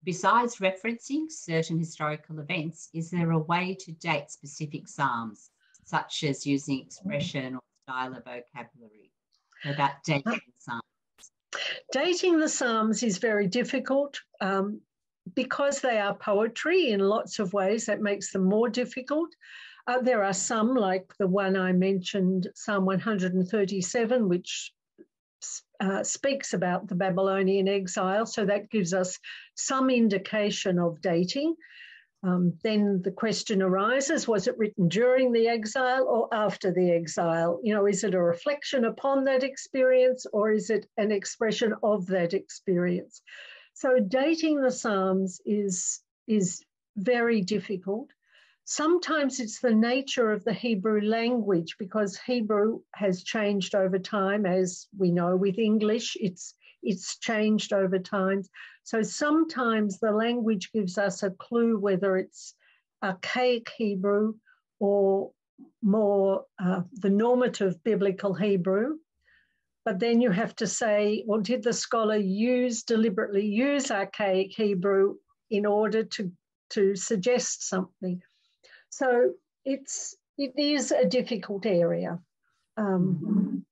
Besides referencing certain historical events, is there a way to date specific psalms, such as using expression or style of vocabulary? About dating psalms. Dating the psalms is very difficult. Um, because they are poetry in lots of ways, that makes them more difficult. Uh, there are some, like the one I mentioned, Psalm 137, which uh, speaks about the Babylonian exile, so that gives us some indication of dating. Um, then the question arises was it written during the exile or after the exile? You know, is it a reflection upon that experience or is it an expression of that experience? So dating the Psalms is, is very difficult. Sometimes it's the nature of the Hebrew language because Hebrew has changed over time, as we know with English, it's, it's changed over time. So sometimes the language gives us a clue whether it's archaic Hebrew or more uh, the normative biblical Hebrew. But then you have to say, well, did the scholar use deliberately use archaic Hebrew in order to, to suggest something? So it's it is a difficult area. Um,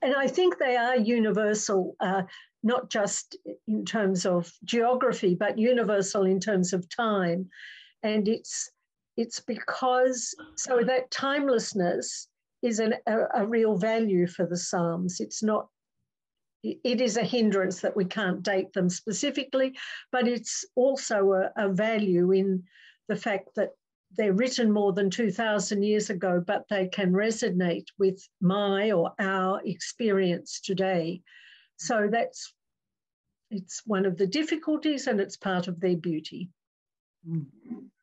and I think they are universal, uh, not just in terms of geography, but universal in terms of time. And it's it's because so that timelessness is an, a, a real value for the Psalms. It's not it is a hindrance that we can't date them specifically, but it's also a, a value in the fact that they're written more than 2,000 years ago, but they can resonate with my or our experience today. So that's it's one of the difficulties and it's part of their beauty. Mm.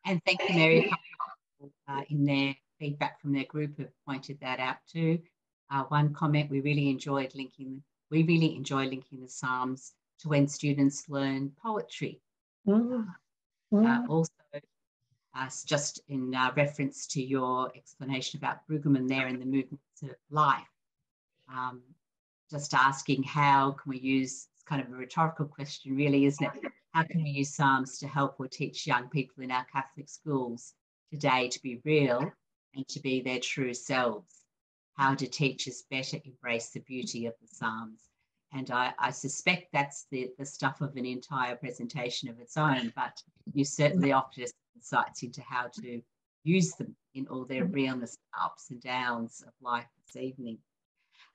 And thank you, Mary, uh, in their feedback from their group have pointed that out too. Uh, one comment we really enjoyed linking, we really enjoy linking the Psalms to when students learn poetry. Mm. Mm. also, uh, just in uh, reference to your explanation about Brueggemann there in the movements of life, um, just asking how can we use, it's kind of a rhetorical question really, isn't it? How can we use Psalms to help or teach young people in our Catholic schools today to be real and to be their true selves? How do teachers better embrace the beauty of the Psalms? And I, I suspect that's the, the stuff of an entire presentation of its own, but you certainly offered us insights into how to use them in all their realness, ups and downs of life this evening.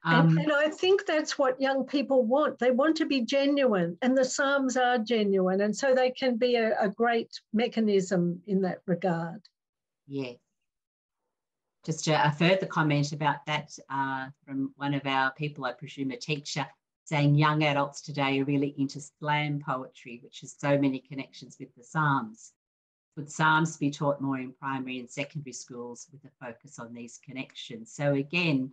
Um, and, and, I think that's what young people want. They want to be genuine, and the Psalms are genuine, and so they can be a, a great mechanism in that regard. Yeah. Just a, a further comment about that uh, from one of our people, I presume a teacher, saying young adults today are really into slam poetry, which has so many connections with the Psalms. Would Psalms be taught more in primary and secondary schools with a focus on these connections? So, again,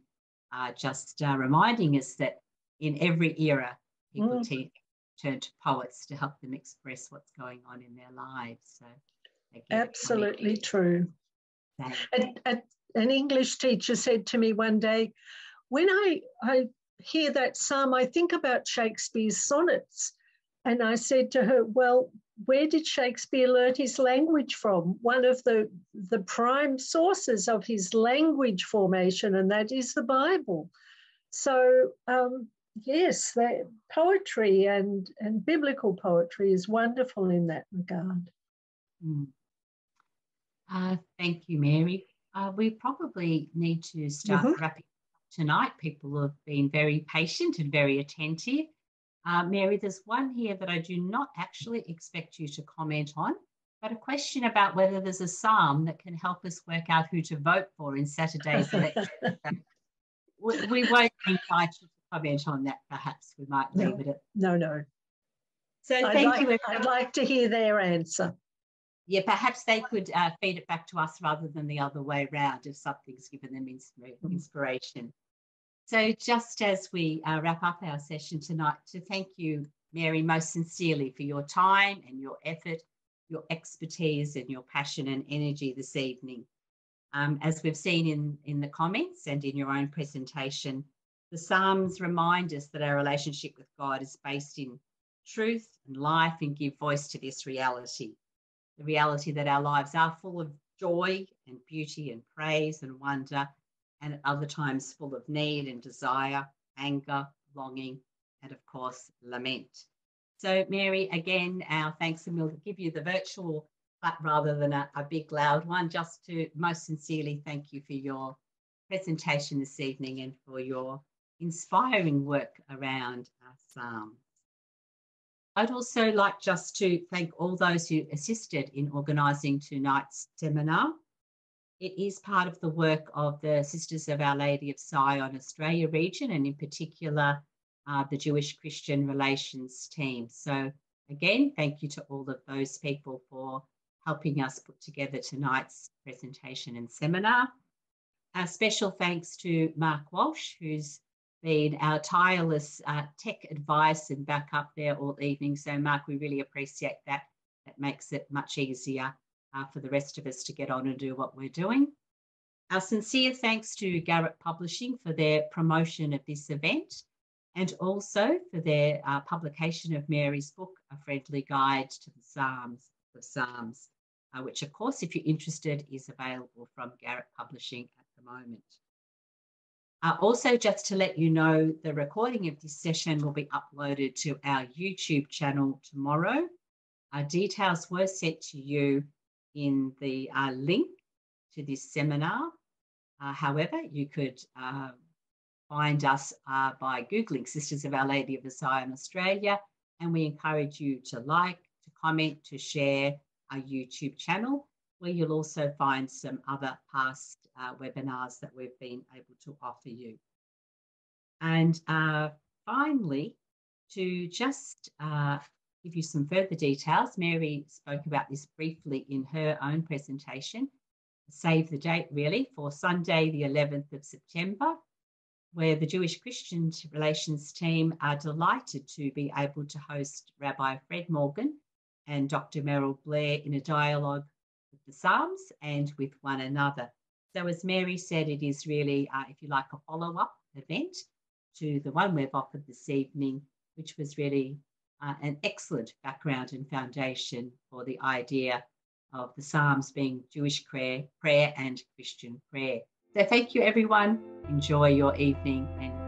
uh, just uh, reminding us that in every era, people mm. turn to poets to help them express what's going on in their lives. So, again, absolutely true. an English teacher said to me one day, when I, I hear that psalm, I think about Shakespeare's sonnets. And I said to her, Well, where did Shakespeare learn his language from? One of the, the prime sources of his language formation, and that is the Bible. So, um, yes, the poetry and, and biblical poetry is wonderful in that regard. Mm. Uh, thank you, Mary. Uh, we probably need to start mm-hmm. wrapping up tonight. People have been very patient and very attentive. Uh, Mary, there's one here that I do not actually expect you to comment on, but a question about whether there's a psalm that can help us work out who to vote for in Saturday's election. we, we, won't invite you to comment on that, perhaps. We might leave no, it at. No, no. So I'd thank like, you. I'd like to hear their answer. Yeah, perhaps they could uh, feed it back to us rather than the other way around if something's given them mm-hmm. inspiration. So, just as we uh, wrap up our session tonight, to thank you, Mary, most sincerely for your time and your effort, your expertise, and your passion and energy this evening. Um, as we've seen in, in the comments and in your own presentation, the Psalms remind us that our relationship with God is based in truth and life and give voice to this reality the reality that our lives are full of joy and beauty and praise and wonder and at other times full of need and desire, anger, longing, and of course, lament. So, Mary, again, our thanks, and we'll give you the virtual clap rather than a, a big loud one, just to most sincerely thank you for your presentation this evening and for your inspiring work around our Psalms. I'd also like just to thank all those who assisted in organising tonight's seminar. It is part of the work of the Sisters of Our Lady of Sion Australia region, and in particular, uh, the Jewish Christian Relations team. So, again, thank you to all of those people for helping us put together tonight's presentation and seminar. A special thanks to Mark Walsh, who's been our tireless uh, tech advice and backup there all evening. So, Mark, we really appreciate that. That makes it much easier uh, for the rest of us to get on and do what we're doing. Our sincere thanks to Garratt Publishing for their promotion of this event and also for their uh, publication of Mary's book, A Friendly Guide to the Psalms of Psalms, uh, which, of course, if you're interested, is available from Garratt Publishing at the moment. Uh, also, just to let you know, the recording of this session will be uploaded to our YouTube channel tomorrow. Our details were sent to you in the uh, link to this seminar. Uh, however, you could uh, find us uh, by Googling Sisters of Our Lady of Sion Australia, and we encourage you to like, to comment, to share our YouTube channel, where you'll also find some other past uh, webinars that we've been able to offer you. And uh, finally, to just give you some further details. Mary spoke about this briefly in her own presentation. save the date really for Sunday, the 11th of September, where the Jewish Christian Relations team are delighted to be able to host Rabbi Fred Morgan and Dr. Merrill Blair in a dialogue with the Psalms and with one another. So, as Mary said, it is really, uh, if you like, a follow up event to the one we've offered this evening, which was really uh, an excellent background and foundation for the idea of the Psalms being Jewish prayer, prayer and Christian prayer. So thank you, everyone. Enjoy your evening and